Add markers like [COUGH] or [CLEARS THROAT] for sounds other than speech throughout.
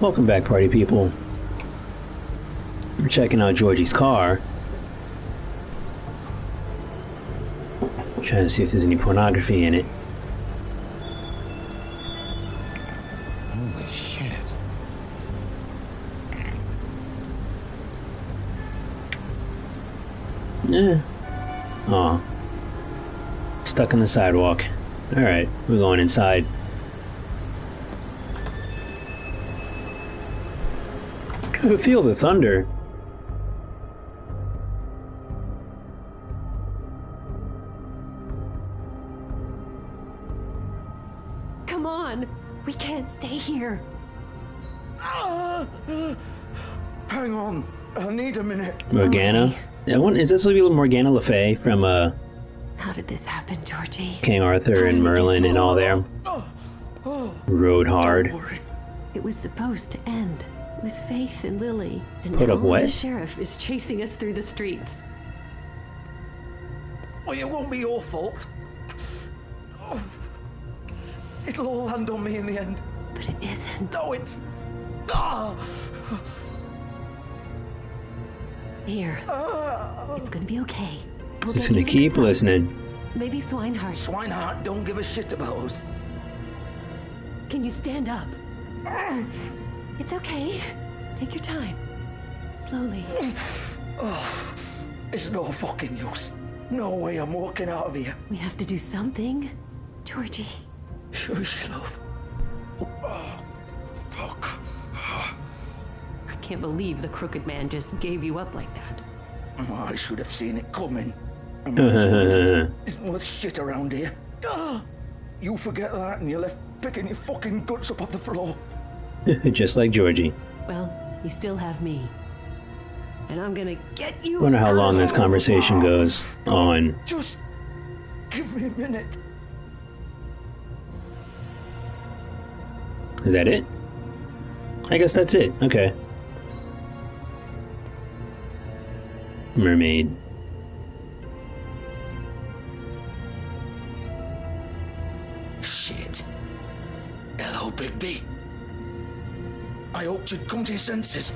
Welcome back, party people. We're checking out Georgie's car. Trying to see if there's any pornography in it. Holy shit. Yeah. Aw. Stuck on the sidewalk. Alright, we're going inside. [LAUGHS] Kind of feel the thunder. Come on! We can't stay here. Ah, hang on. I need a minute. Morgana? That one is this supposed to be Morgana Le Fay from uh How did this happen, Georgie? King Arthur and Merlin and all there? Rode Don't hard. It was supposed to end with Faith and Lily. And Put now up what? the sheriff is chasing us through the streets. Well, it won't be your fault. Oh, It'll all land on me in the end. But it isn't. No, it's. Ah, Here. ah. It's gonna be okay. We'll Just gonna keep time. listening. Maybe Swineheart. Swineheart don't give a shit about us. Can you stand up? It's okay. Take your time. Slowly. [SIGHS] oh, It's no fucking use. No way I'm walking out of here. We have to do something. Georgie. Shush, love. Oh, Fuck. I can't believe the crooked man just gave you up like that. Oh, I should have seen it coming. Just [LAUGHS] Isn't worth shit around here. Ah, you forget that and you're left picking your fucking guts up off the floor. [LAUGHS] like Georgie. Well, you still have me. And I'm gonna get you. Wonder how long this conversation goes on. Just give me a minute. Is that it? I guess that's it. Okay. Mermaid. I hoped you'd come to your senses.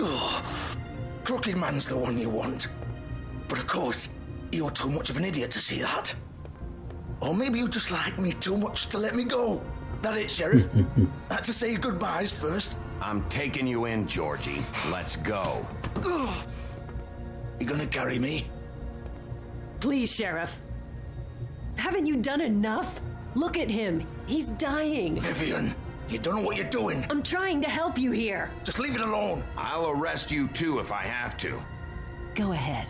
Oh, Crooked Man's the one you want. But of course, you're too much of an idiot to see that. Or maybe you just like me too much to let me go. That it, Sheriff? [LAUGHS] Had to say goodbyes first. I'm taking you in, Georgie. Let's go. You gonna carry me? Please, Sheriff. Haven't you done enough? Look at him. He's dying. Vivian, you don't know what you're doing. I'm trying to help you here. Just leave it alone. I'll arrest you too if I have to. Go ahead.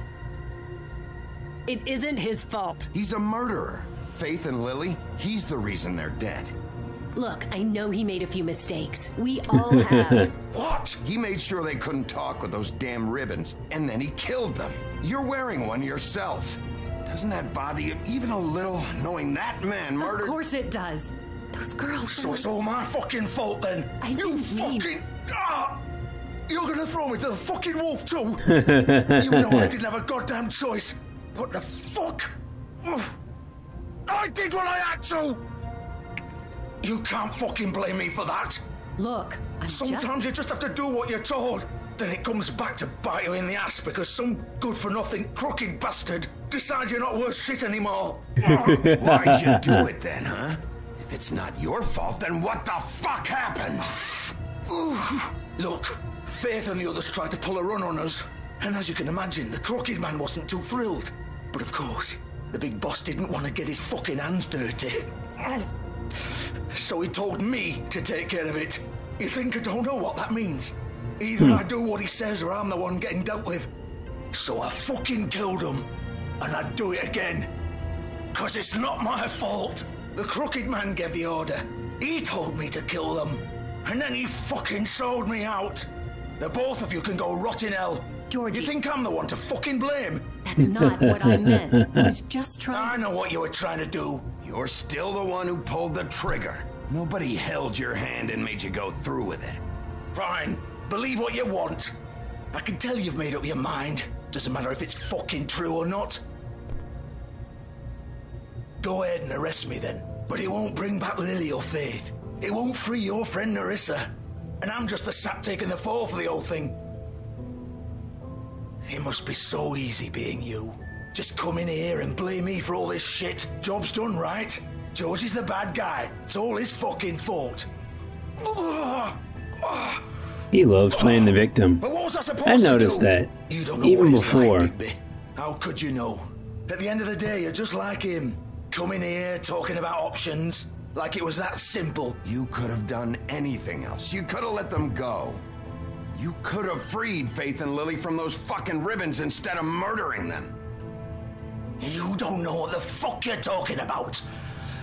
It isn't his fault. He's a murderer. Faith and Lily, he's the reason they're dead. Look, I know he made a few mistakes. We [LAUGHS] all have. What? He made sure they couldn't talk with those damn ribbons, and then he killed them. You're wearing one yourself. Doesn't that bother you even a little, knowing that man murdered? of course it does. Those girls. So it's all my fucking fault then. I you didn't mean- fucking. Ah! You're gonna throw me to the fucking wolf too? [LAUGHS] you know I didn't have a goddamn choice. What the fuck? I did what I had to. You can't fucking blame me for that. Look, I'm Sometimes you just have to do what you're told. Then it comes back to bite you in the ass because some good for nothing crooked bastard decides you're not worth shit anymore. [LAUGHS] Why'd you do [LAUGHS] it then, huh? If it's not your fault, then what the fuck happened? [SIGHS] Look, Faith and the others tried to pull a run on us. And as you can imagine, the crooked man wasn't too thrilled. But of course, the big boss didn't want to get his fucking hands dirty. [SIGHS] So he told me to take care of it. You think I don't know what that means? Either I do what he says or I'm the one getting dealt with. So I fucking killed him. And I'd do it again. Cause it's not my fault. The crooked man gave the order. He told me to kill them. And then he fucking sold me out. The both of you can go rot in hell. Georgie. You think I'm the one to fucking blame? That's not what I meant. I was just trying I know what you were trying to do. You're still the one who pulled the trigger. Nobody held your hand and made you go through with it. Fine. Believe what you want. I can tell you've made up your mind. Doesn't matter if it's fucking true or not. Go ahead and arrest me then. But it won't bring back Lily or Faith. It won't free your friend Nerissa. And I'm just the sap taking the fall for the whole thing. It must be so easy being you. Just come in here and blame me for all this shit. Job's done, right? George is the bad guy. It's all his fucking fault. He loves playing the victim. But what was I supposed I to noticed do? that. You don't know Even before. Like, How could you know? At the end of the day, you're just like him. Coming here, talking about options. Like it was that simple. You could have done anything else. You could have let them go. You could have freed Faith and Lily from those fucking ribbons instead of murdering them. You don't know what the fuck you're talking about.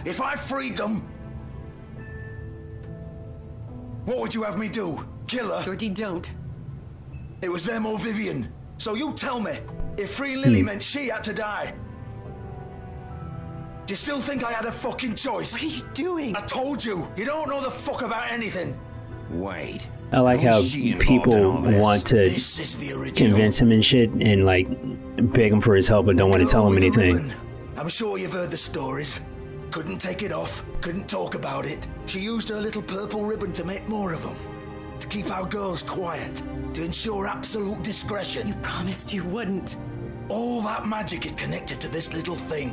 If I freed them. What would you have me do? Kill her? Georgie, don't. It was them or Vivian. So you tell me, if Free Lily Hmm. meant she had to die. Do you still think I had a fucking choice? What are you doing? I told you, you don't know the fuck about anything. Wait. I like how How's she involved in people want to This is the original. convince him and shit and like beg him for his help but don't want to tell him anything. ribbon. I'm sure you've heard the stories. Couldn't take it off, couldn't talk about it. She used her little purple ribbon to make more of them. To keep our girls quiet, to ensure absolute discretion. You promised you wouldn't. All that magic is connected to this little thing.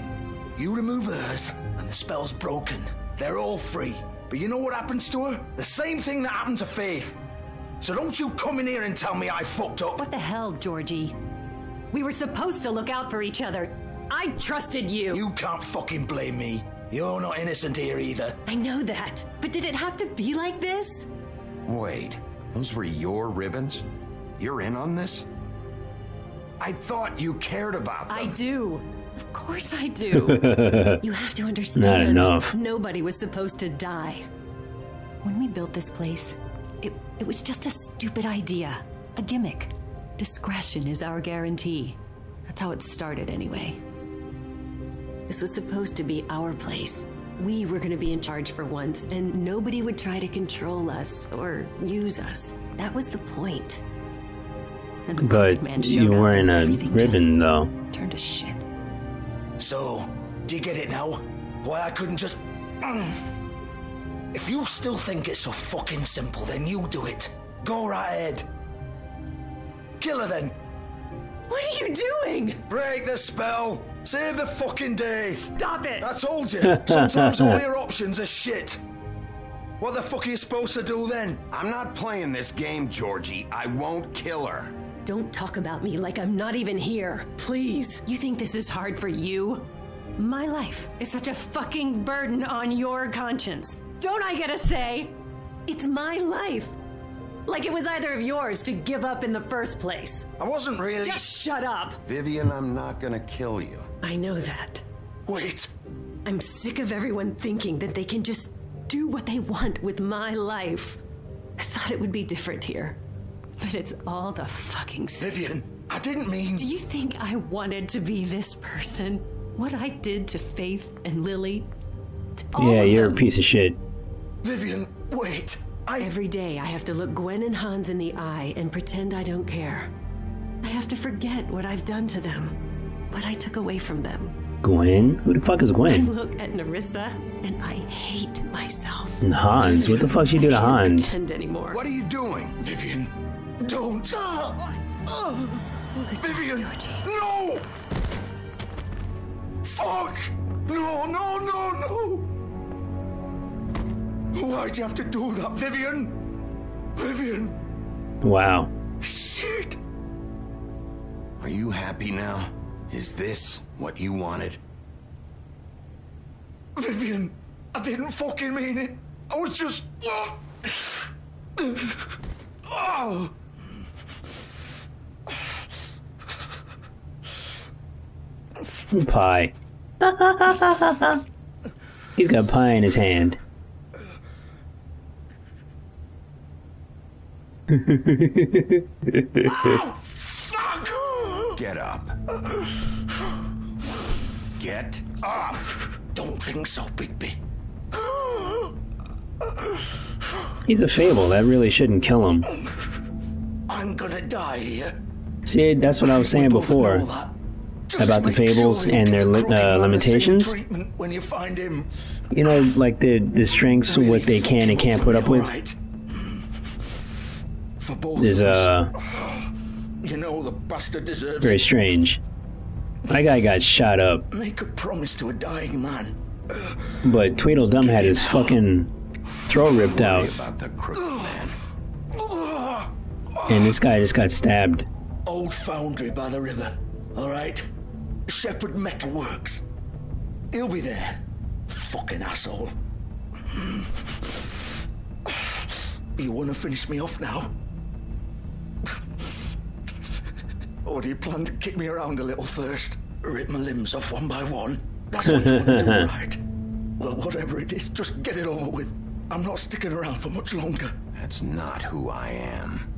You remove hers, and the spell's broken. They're all free. But you know what happens to her? The same thing that happened to Faith. So don't you come in here and tell me I fucked up. What the hell, Georgie? We were supposed to look out for each other. I trusted you. You can't fucking blame me. You're not innocent here either. I know that. But did it have to be like this? Wait, those were your ribbons? You're in on this? I thought you cared about them. I do. Of course I do. [LAUGHS] you have to understand. Not enough. Nobody was supposed to die. When we built this place, it, it was just a stupid idea. A gimmick. Discretion is our guarantee. That's how it started, anyway. This was supposed to be our place. We were going to be in charge for once, and nobody would try to control us or use us. That was the point. Then the But man you're up wearing a ribbon though. turned to shit. So, do you get it now? Why I couldn't just. [CLEARS THROAT] If you still think it's so fucking simple, then you do it. Go right ahead. Kill her then. What are you doing? Break the spell. Save the fucking day. Stop it! I told you. [LAUGHS] Sometimes all your options are shit. What the fuck are you supposed to do then? I'm not playing this game, Georgie. I won't kill her. Don't talk about me like I'm not even here. Please. You think this is hard for you? My life is such a fucking burden on your conscience. Don't I get a say? It's my life. Like it was either of yours to give up in the first place. I wasn't really. Just shut up. Vivian, I'm not gonna kill you. I know that. Wait. I'm sick of everyone thinking that they can just do what they want with my life. I thought it would be different here. But it's all the fucking same. Vivian, I didn't mean. Do you think I wanted to be this person? What I did to Faith and Lily? To all yeah, of you're them? a piece of shit. Vivian, wait. I. Every day I have to look Gwen and Hans in the eye and pretend I don't care. I have to forget what I've done to them, what I took away from them. Gwen? Who the fuck is Gwen? I Gwen? look at Nerissa and I hate myself. And Hans. What the fuck she do to I can't Hans? pretend anymore. What are you doing? Vivian, don't. Oh, oh. Vivian, no! Fuck! No, no, no, no! Why'd you have to do that, Vivian? Vivian! Wow. Shit! Are you happy now? Is this what you wanted? Vivian, I didn't fucking mean it. I was just. Oh! oh. Pie. He's got pie in his hand. Fuck! Get up. Get up! Don't think so, Bigby. He's a fable. That really shouldn't kill him. I'm gonna die here. See, that's what I was saying We both know before. about the make sure fables and their li- uh, limitations. When you find him, You know, like the the strengths of what they can and can't put up with. Right. For both Is uh You know the bastard deserves very strange. My guy got shot up, Make a promise to a dying man. but Tweedledum had his fucking throat ripped out, Worry about the crooked and this guy just got stabbed. Old foundry by the river. All right. Shepherd Metalworks. He'll be there. Fucking asshole. You want to finish me off now? Or do you plan to kick me around a little first? Rip my limbs off one by one? That's what you want to do, [LAUGHS] right? Well, whatever it is, just get it over with. I'm not sticking around for much longer. That's not who I am.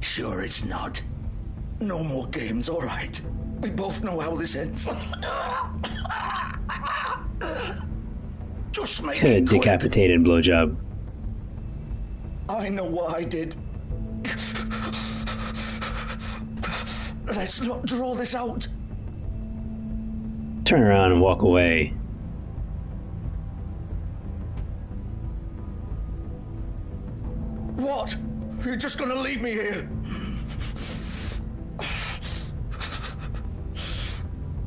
Sure, it's not. No more games, all right. We both know how this ends. Just make it quick. Decapitated blowjob. I know what I did. Let's not draw this out. Turn around and walk away. What? You're just gonna leave me here?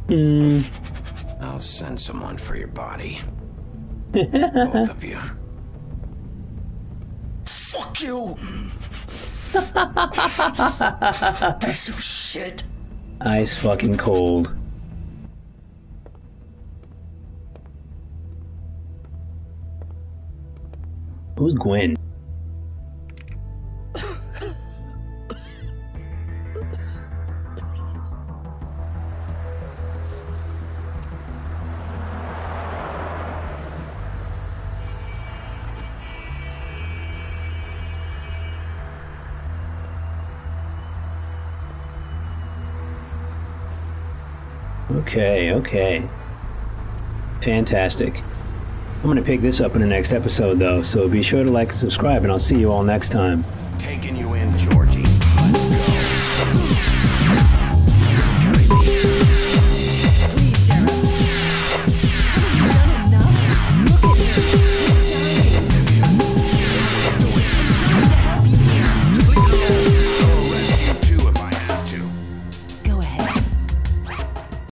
Hmm. I'll send someone for your body. [LAUGHS] Both of you. Fuck you! Piece of shit. Ice fucking cold. Who's Gwen? Okay, okay. Fantastic. I'm going to pick this up in the next episode, though, so be sure to like and subscribe, and I'll see you all next time. Taking